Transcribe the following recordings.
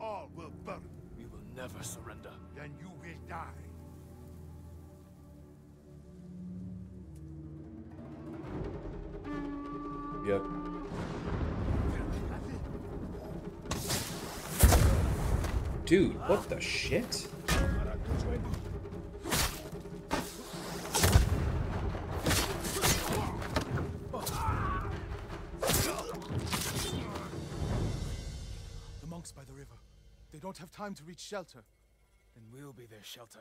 all will burn. We will never surrender. Then you will die. Yep. Dude, what the shit? Time to reach shelter. Then we'll be their shelter.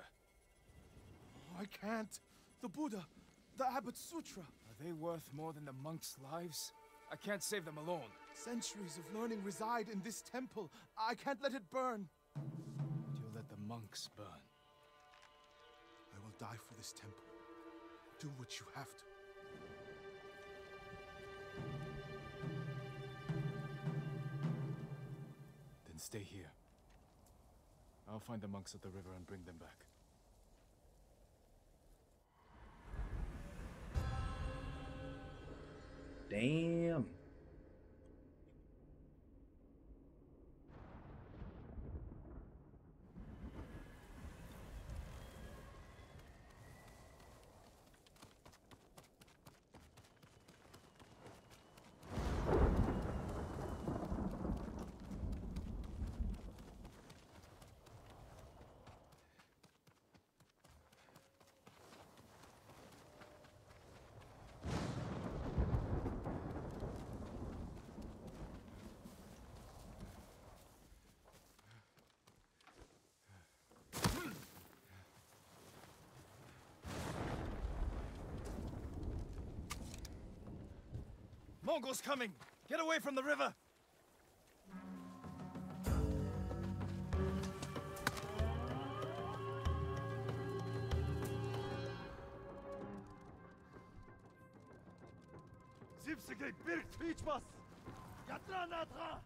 I can't. The Buddha, the Abbot Sutra. Are they worth more than the monks' lives? I can't save them alone. Centuries of learning reside in this temple. I can't let it burn. You'll let the monks burn. I will die for this temple. Do what you have to. Then stay here. I'll find the monks at the river and bring them back. Damn. Mongols coming! Get away from the river! Zipsige birgt hiçbas. Yatra natra.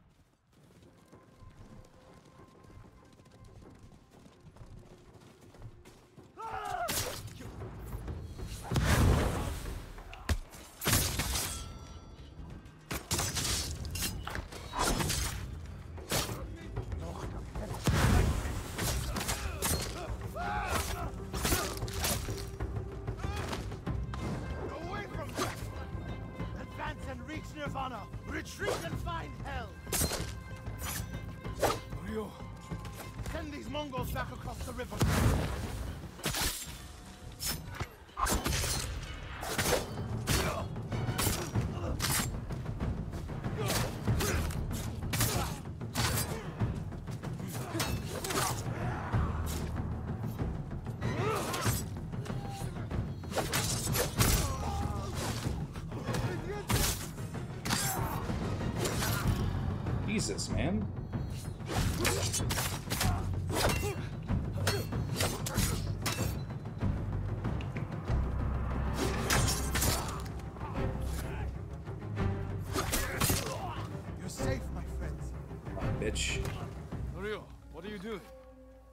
Doing?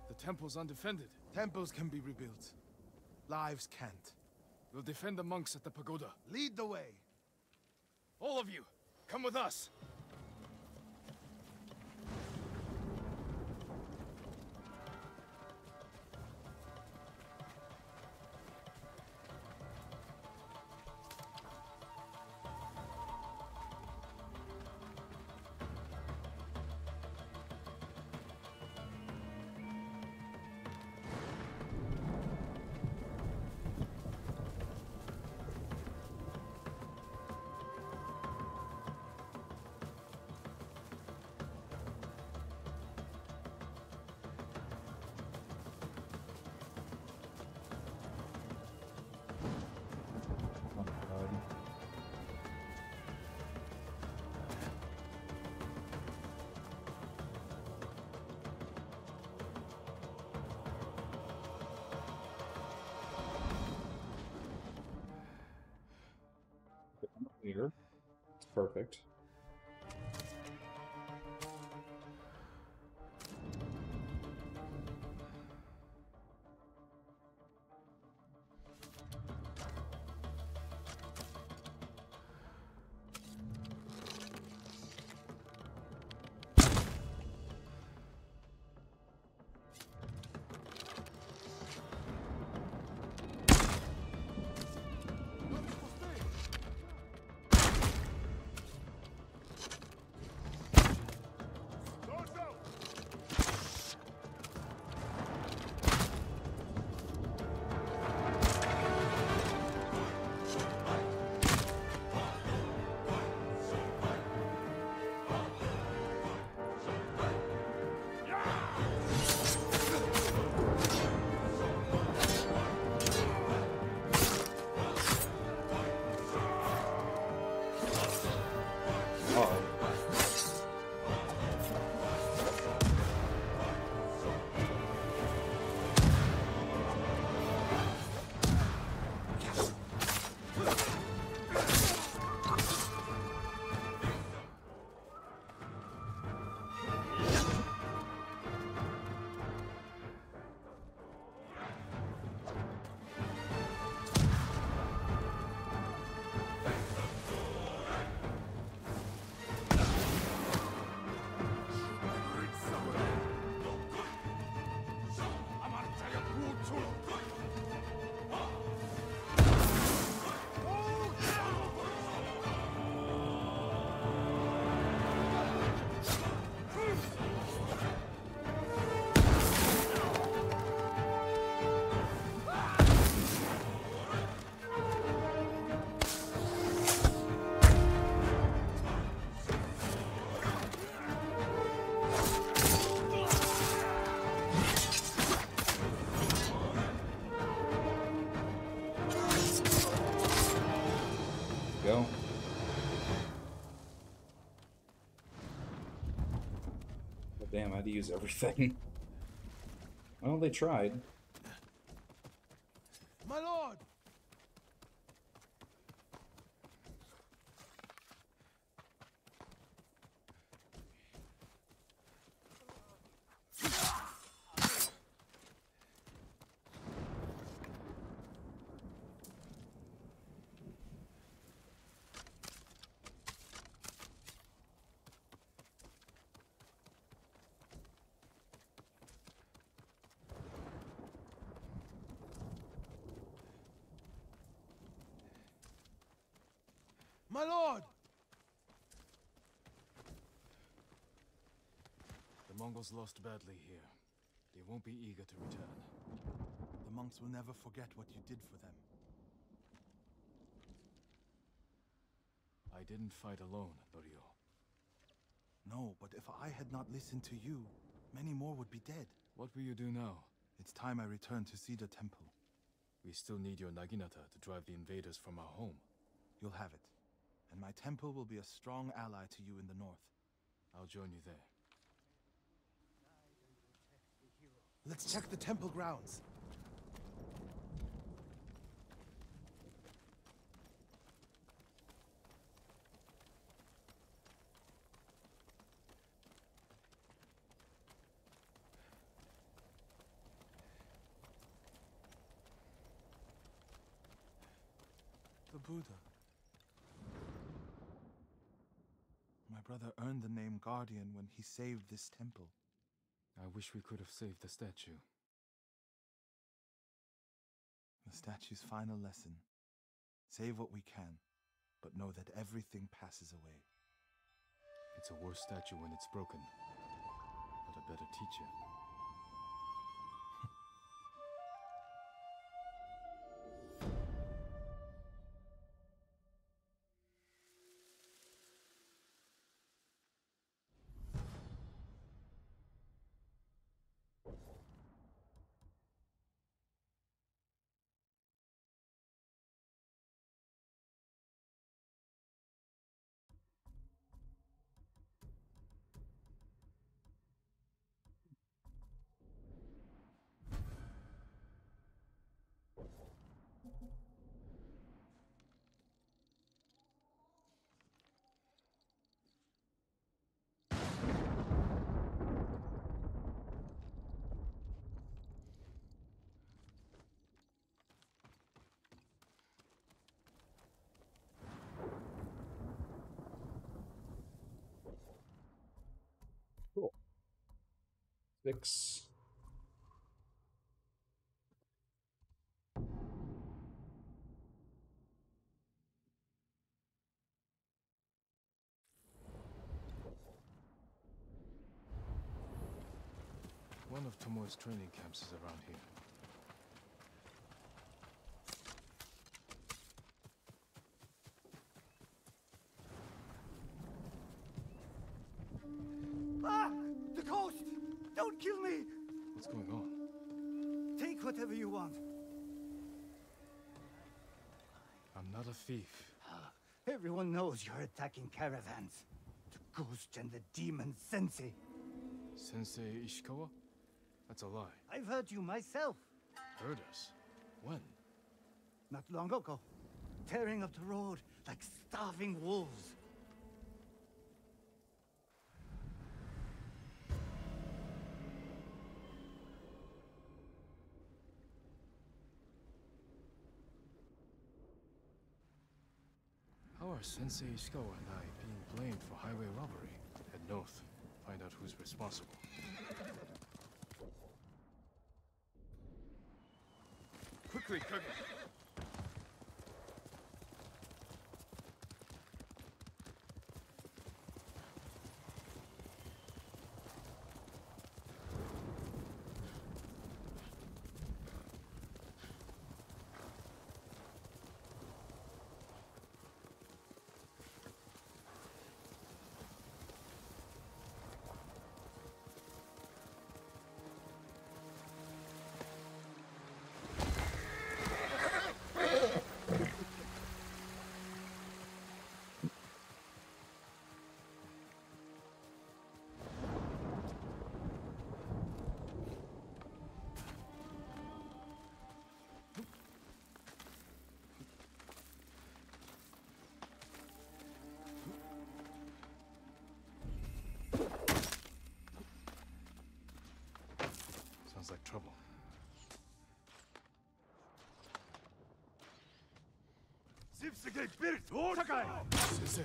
The temple's undefended. Temples can be rebuilt. Lives can't. We'll defend the monks at the pagoda. Lead the way. All of you, come with us. Perfect. Damn, I had to use everything. Well, they tried. My lord! My lord! Lost badly here. They won't be eager to return. The monks will never forget what you did for them. I didn't fight alone, Norio. No, but if I had not listened to you, many more would be dead. What will you do now? It's time I return to see the Temple. We still need your Naginata to drive the invaders from our home. You'll have it. And my temple will be a strong ally to you in the north. I'll join you there. Let's check the temple grounds. The Buddha. My brother earned the name Guardian when he saved this temple. I wish we could have saved the statue. The statue's final lesson. Save what we can, but know that everything passes away. It's a worse statue when it's broken, but a better teacher. One of Tomoe's training camps is around here. Thief. Ah, everyone knows you're attacking caravans. The ghost and the demon Sensei. Sensei Ishikawa? That's a lie. I've heard you myself. Heard us. When? Not long ago. Tearing up the road like starving wolves. Sensei Ishikawa and I being blamed for highway robbery? Head north. Find out who's responsible. Quickly, Kage! Trouble. Zipsige Birt, Sakai! Sensei!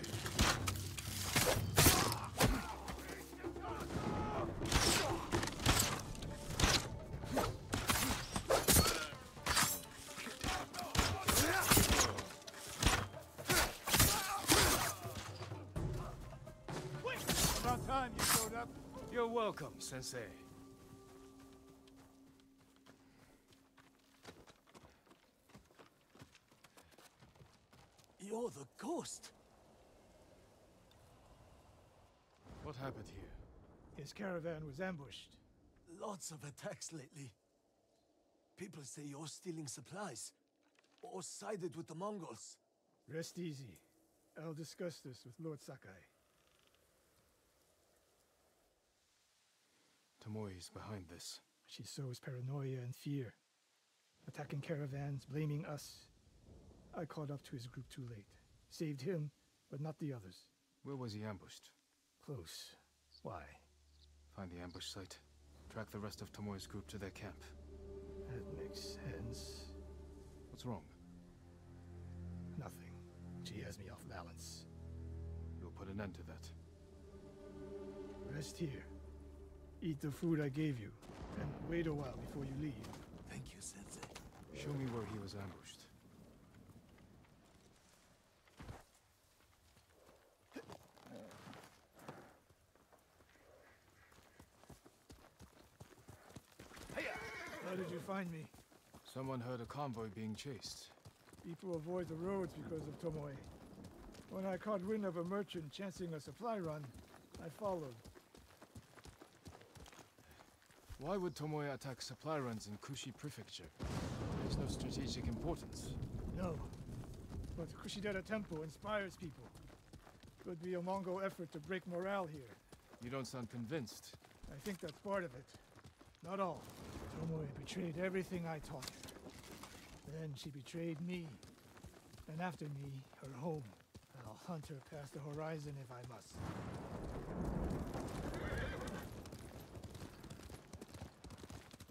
About time you showed up. You're welcome, Sensei. Ghost. What happened here? His caravan was ambushed. Lots of attacks lately. People say you're stealing supplies. Or sided with the Mongols. Rest easy. I'll discuss this with Lord Sakai. Tomoe is behind this. She sows paranoia and fear. Attacking caravans, blaming us. I caught up to his group too late. Saved him, but not the others. Where was he ambushed? Close. Why? Find the ambush site. Track the rest of Tomoe's group to their camp. That makes sense. What's wrong? Nothing. She has me off balance. You'll put an end to that. Rest here. Eat the food I gave you, and wait a while before you leave. Thank you, Sensei. Show me where he was ambushed. Find me? Someone heard a convoy being chased. People avoid the roads because of Tomoe. When I caught wind of a merchant chancing a supply run, I followed. Why would Tomoe attack supply runs in Kushi Prefecture? There's no strategic importance. No. But Kushidera Temple inspires people. Could be a Mongol effort to break morale here. You don't sound convinced. I think that's part of it. Not all. Tomoe betrayed everything I taught her. Then she betrayed me. And after me, her home. I'll hunt her past the horizon if I must.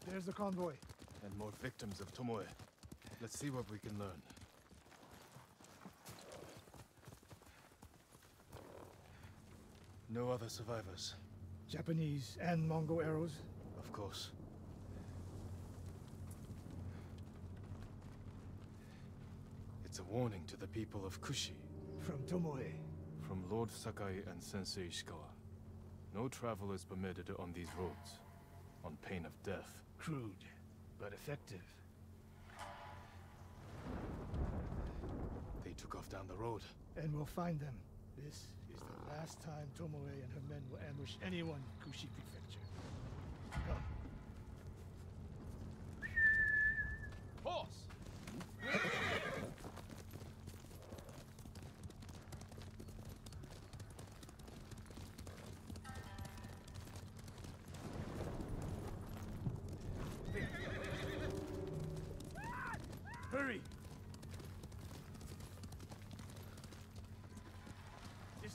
There's the convoy. And more victims of Tomoe. Let's see what we can learn. No other survivors, Japanese and Mongol arrows. of course. It's a warning to the people of Kushi From Tomoe. from Lord Sakai and Sensei Ishikawa. No travel is permitted on these roads, on pain of death. Crude, but effective. They took off down the road. And we'll find them. This is the last time Tomoe and her men will ambush anyone in Kushi Prefecture. Come.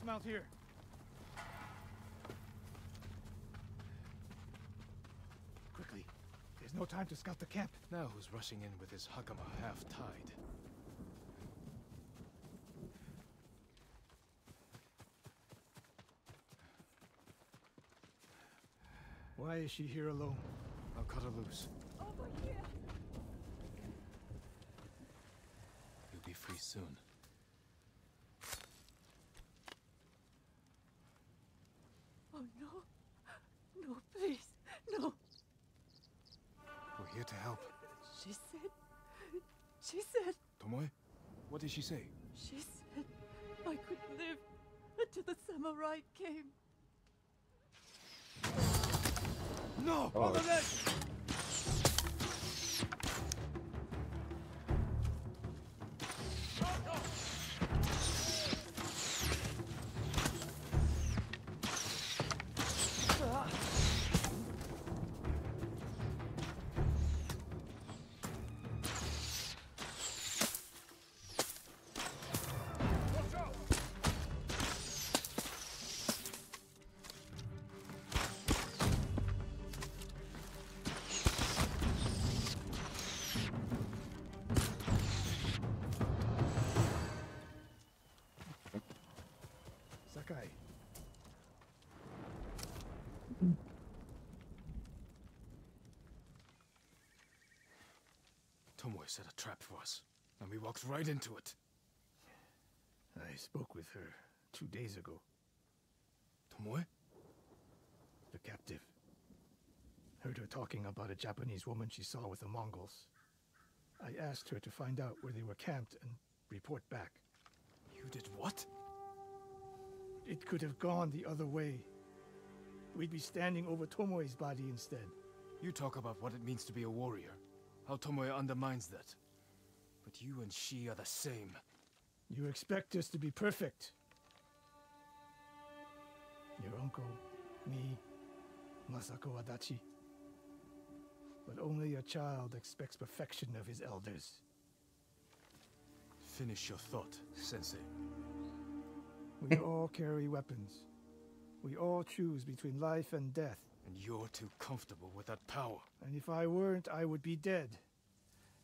Dismount here. Quickly. There's no time to scout the camp. Now who's rushing in with his hakama half-tied? Why is she here alone? I'll cut her loose. Over here! You'll be free soon. Oh no! No, please! No! We're here to help. She said. She said. Tomoe? What did she say? She said I could live until the samurai came. No! Oh. Tomoe set a trap for us, and we walked right into it. I spoke with her two days ago, Tomoe? the captive. Heard her talking about a Japanese woman she saw with the Mongols. I asked her to find out where they were camped and report back. You did what? It could have gone the other way. We'd be standing over Tomoe's body instead. You talk about what it means to be a warrior, how Tomoe undermines that. But you and she are the same. You expect us to be perfect. Your uncle, me, Masako Adachi. But only a child expects perfection of his elders. Finish your thought, Sensei. We all carry weapons. We all choose between life and death. And you're too comfortable with that power. And if I weren't, I would be dead.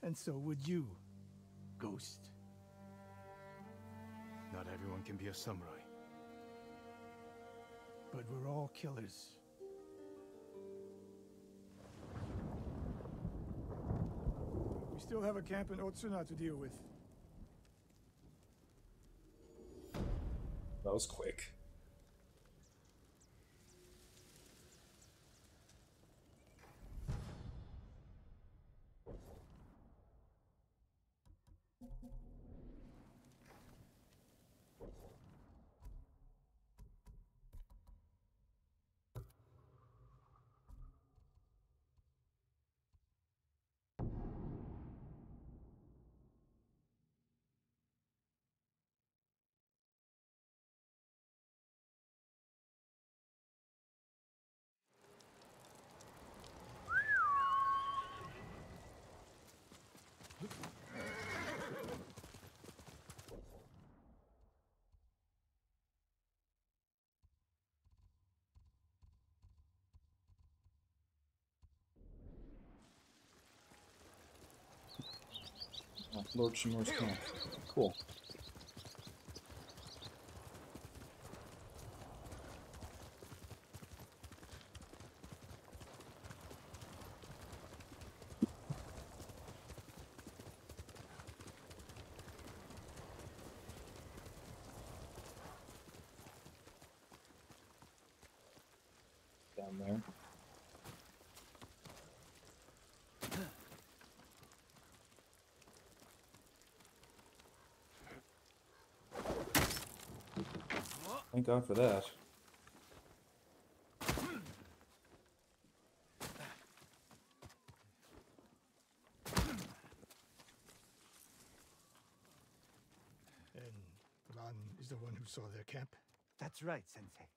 And so would you, Ghost. Not everyone can be a samurai. But we're all killers. We still have a camp in Otsuna to deal with. That was quick. Lord Shimura's camp. Cool. Down there. Thank God for that. And Ran is the one who saw their camp. That's right, Sensei.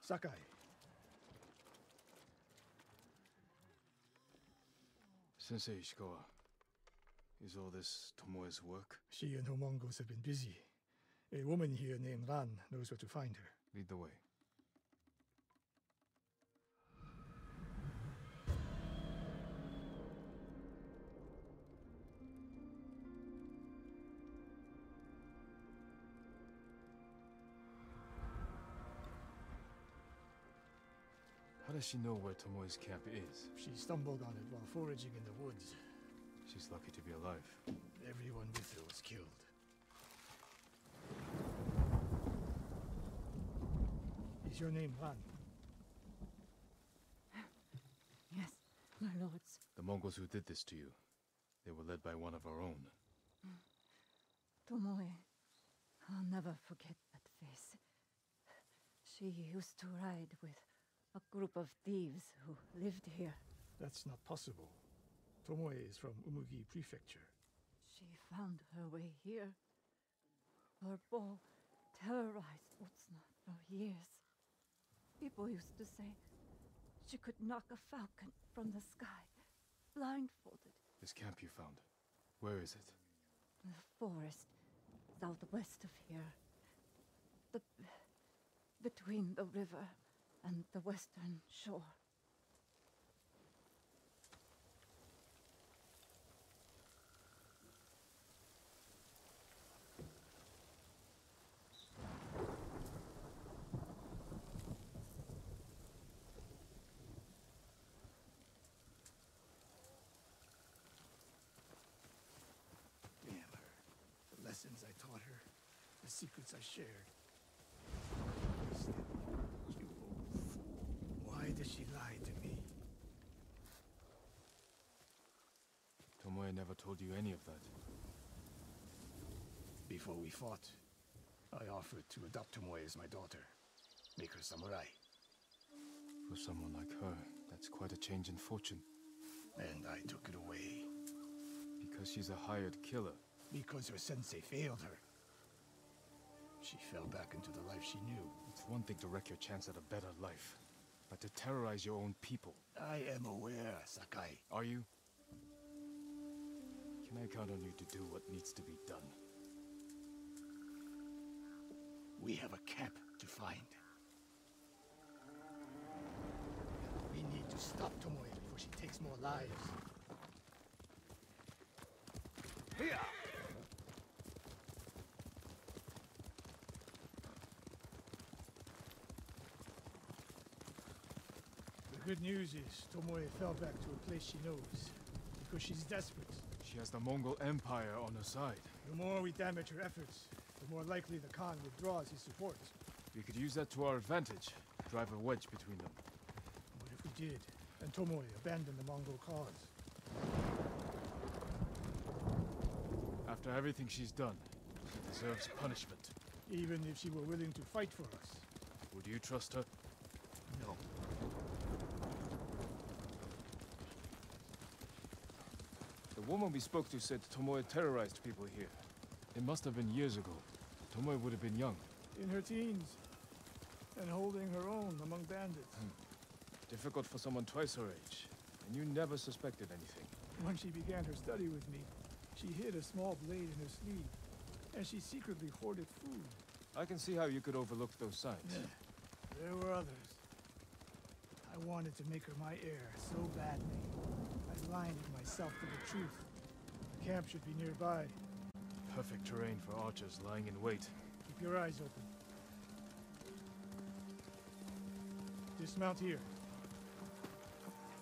Sakai. Sensei Ishikawa, is all this Tomoe's work? She and her Mongols have been busy. A woman here named Ran knows where to find her. Lead the way. How does she know where Tomoe's camp is? She stumbled on it while foraging in the woods. She's lucky to be alive. Everyone with her was killed. Is your name Ran? Yes, my lords. The Mongols who did this to you, they were led by one of our own. Tomoe. I'll never forget that face. She used to ride with a group of thieves who lived here. That's not possible. Tomoe is from Umugi Prefecture. She found her way here. Her bow terrorized Otsuna for years. People used to say she could knock a falcon from the sky, blindfolded. This camp you found, where is it? The forest southwest of here. The between the river and the western shore. things I taught her, the secrets I shared. You old fool. Why does she lie to me? Tomoe never told you any of that. Before we fought, I offered to adopt Tomoe as my daughter. Make her samurai. For someone like her, that's quite a change in fortune. And I took it away. Because she's a hired killer. Because her sensei failed her. She fell back into the life she knew. It's one thing to wreck your chance at a better life, but to terrorize your own people. I am aware, Sakai. Are you? Can I count on you to do what needs to be done? We have a camp to find. We need to stop Tomoe before she takes more lives. Here! Good news is Tomoe fell back to a place she knows. Because she's desperate. She has the Mongol Empire on her side. The more we damage her efforts, the more likely the Khan withdraws his support. We could use that to our advantage. Drive a wedge between them. What if we did, and Tomoe abandoned the Mongol cause? After everything she's done, she deserves punishment. Even if she were willing to fight for us. Would you trust her? No. The woman we spoke to said Tomoe terrorized people here. It must have been years ago. Tomoe would have been young. In her teens. And holding her own among bandits. Hmm. Difficult for someone twice her age. And you never suspected anything. When she began her study with me, she hid a small blade in her sleeve. And she secretly hoarded food. I can see how you could overlook those signs. There were others. I wanted to make her my heir so badly. Blinded myself to the truth. The camp should be nearby. Perfect terrain for archers lying in wait. Keep your eyes open. Dismount here.